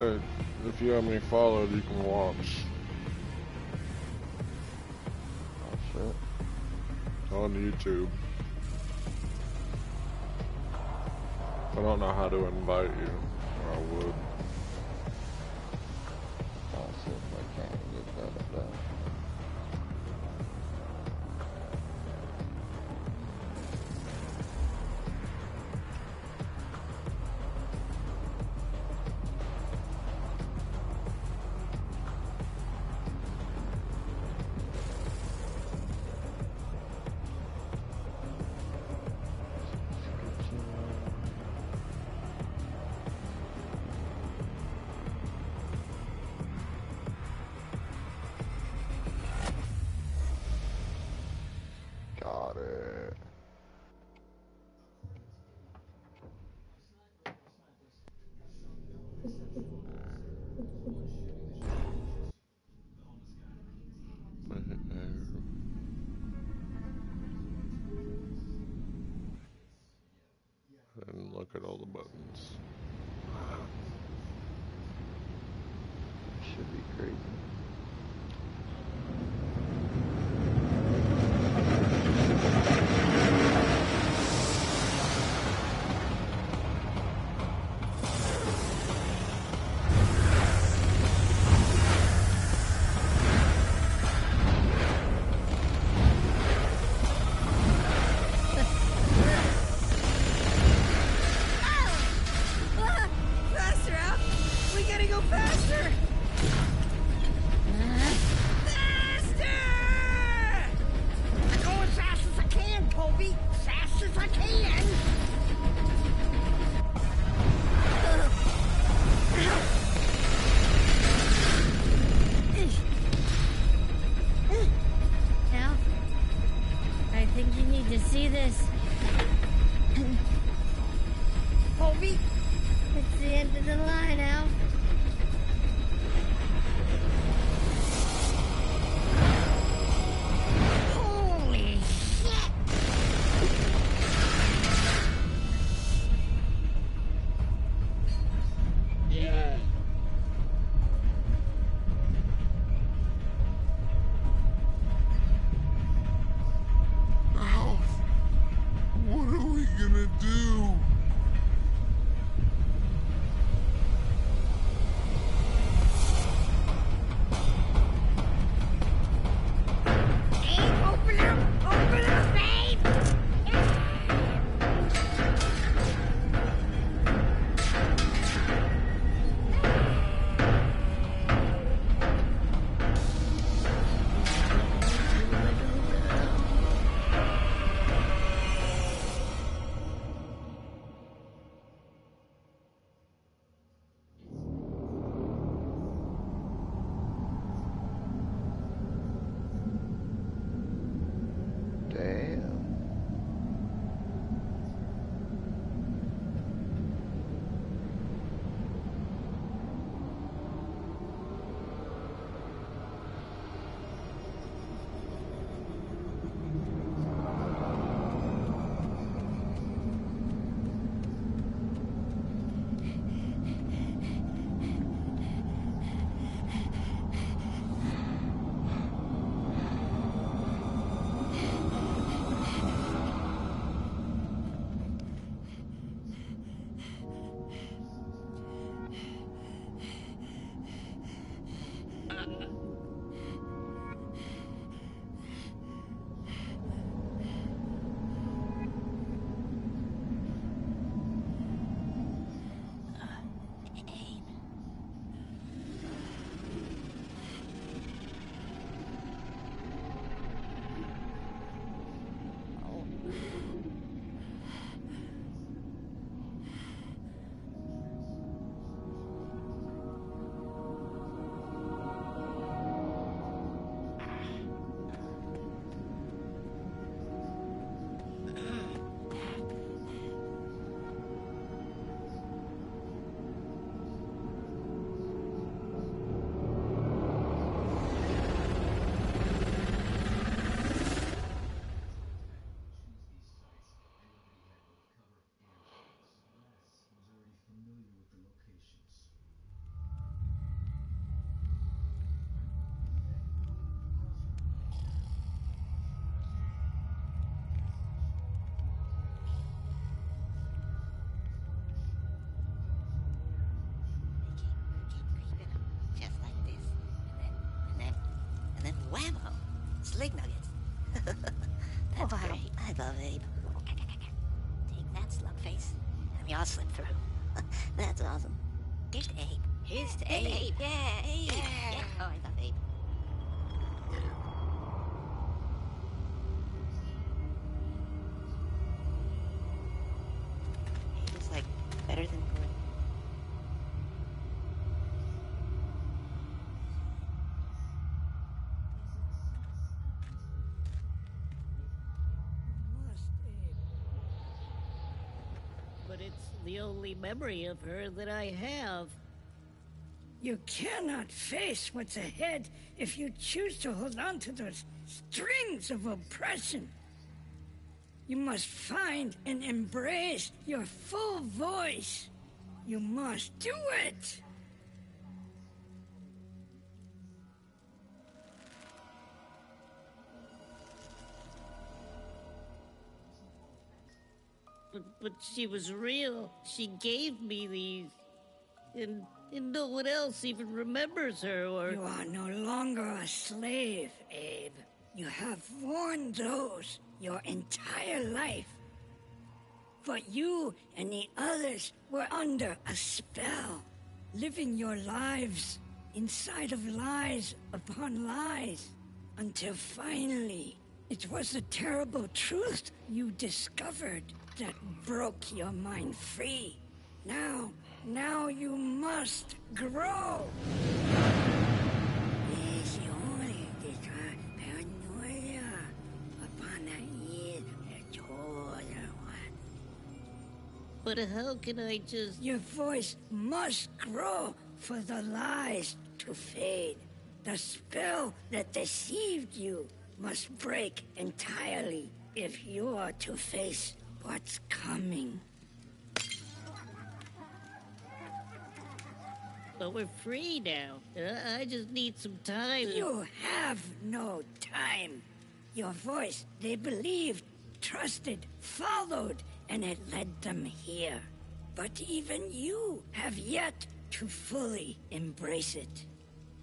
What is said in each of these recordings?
If you have me followed, you can watch. Oh shit. On YouTube. I don't know how to invite you, or I would. Oh, See if I can get that up there. Crazy. Leg nuggets. That's Wow. great. I love Abe. Take that, slugface. And we all slip through. That's awesome. Here's to Abe. Here's to Abe. Abe. Yeah, Abe. Yeah. Oh, I love. Abe the only memory of her that I have. You cannot face what's ahead if you choose to hold on to those strings of oppression. You must find and embrace your full voice. You must do it. But, but she was real. She gave me these. And, and no one else even remembers her or. You are no longer a slave, Abe. You have worn those your entire life. But you and the others were under a spell, living your lives inside of lies upon lies, until finally it was the terrible truth you discovered that broke your mind free. Now, now you must grow. Es the paranoia upon the ear that told one. But how can I just. Your voice must grow for the lies to fade. The spell that deceived you must break entirely if you are to face what's coming. But we're free now. I I just need some time. You have no time. Your voice, they believed, trusted, followed, and it led them here. But even you have yet to fully embrace it.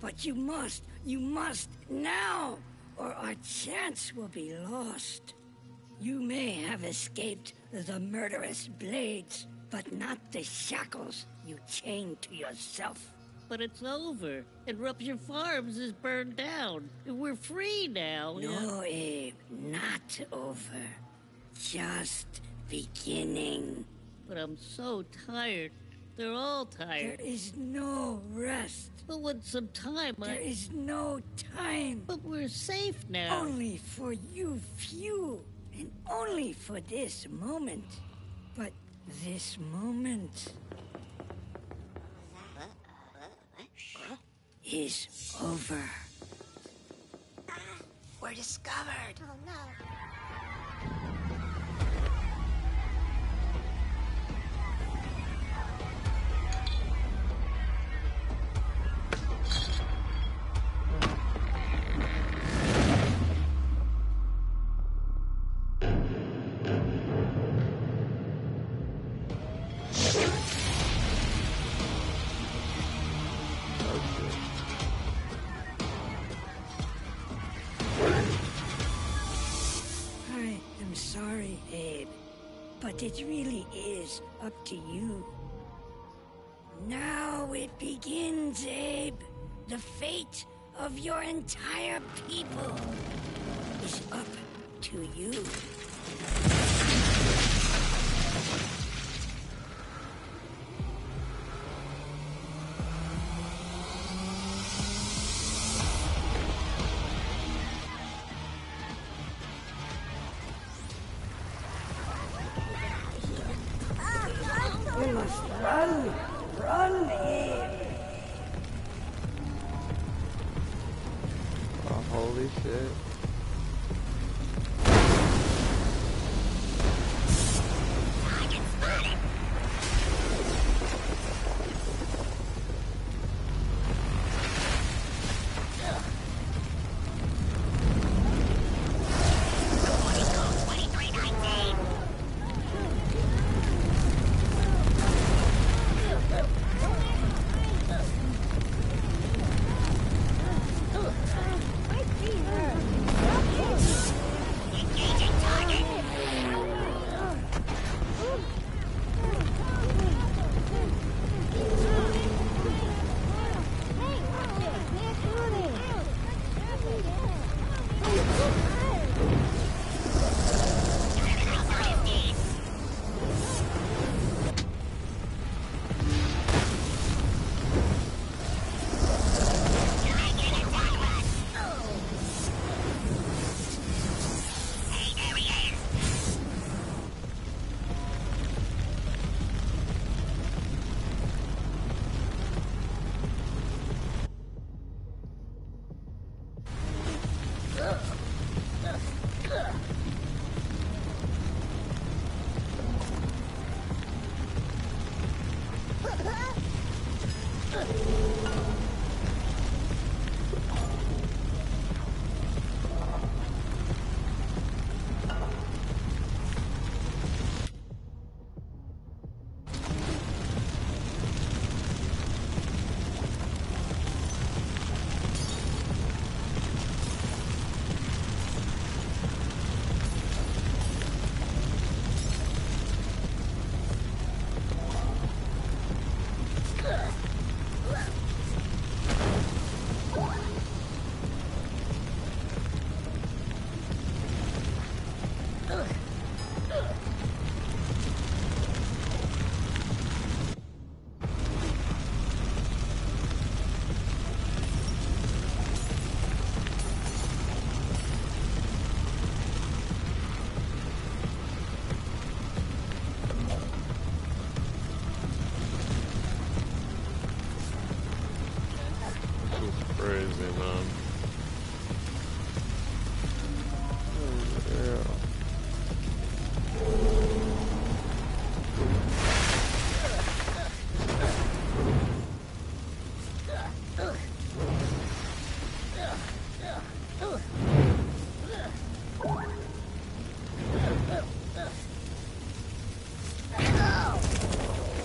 But you must, you must now, or our chance will be lost. You may have escaped the murderous blades, but not the shackles you chained to yourself. But it's over. And Rupture Farms is burned down. And we're free now. No, Abe, not over. Just beginning. But I'm so tired. They're all tired. There is no rest. But with some time, There I. is no time. But we're safe now. Only for you few, and only for this moment. But this moment is over. We're discovered. Oh no. It really is up to you. Now it begins, Abe. The fate of your entire people is up to. You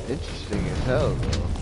Interesting as hell, though.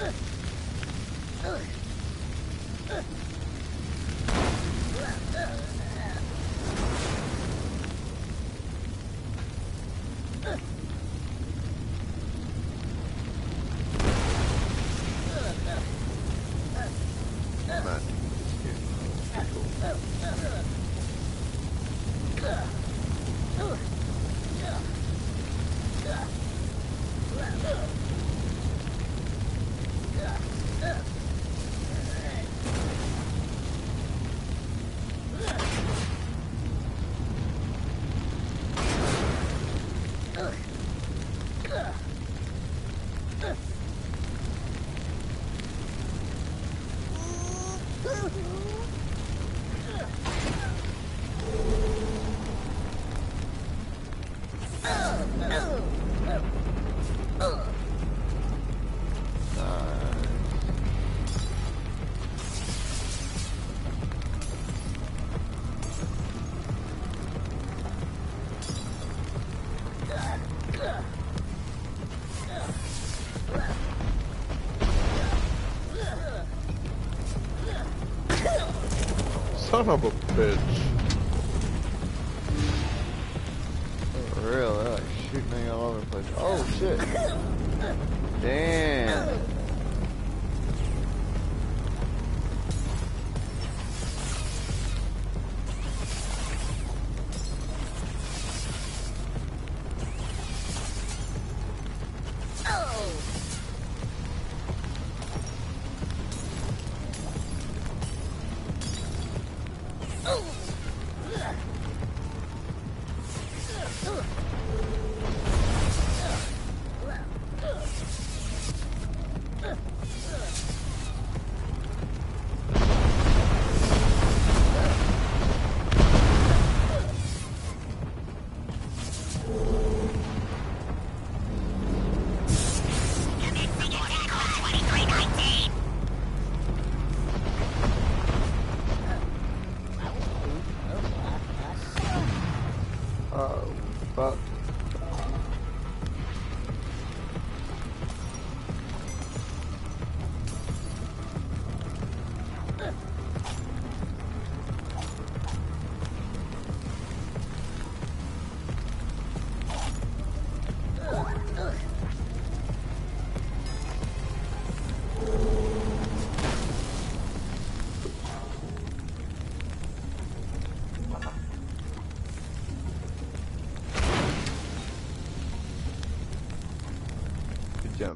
Man. Son of a bitch. Oh, For real, they're like shooting me all over the place. Oh shit. Damn.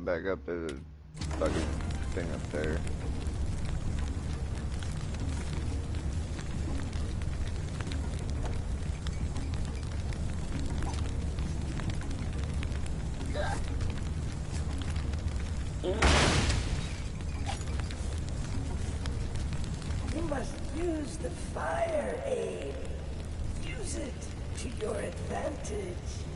Back up to the fucking thing up there. You must use the fire, Abe. Use it to your advantage.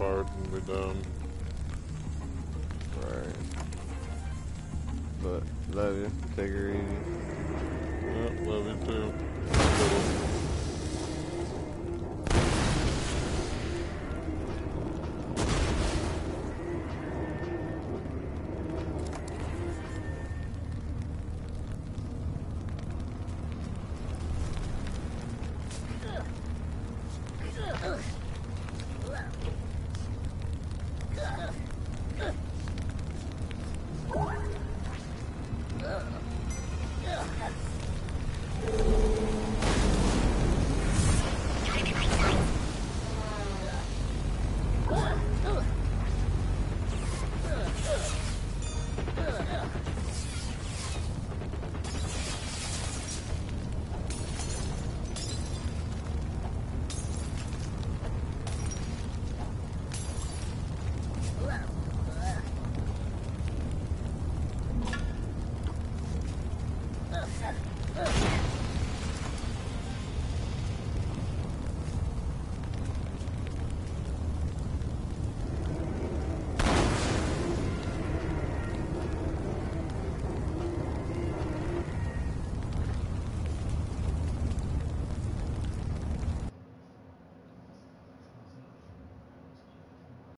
Part and be done. Right. But love you. Take her easy.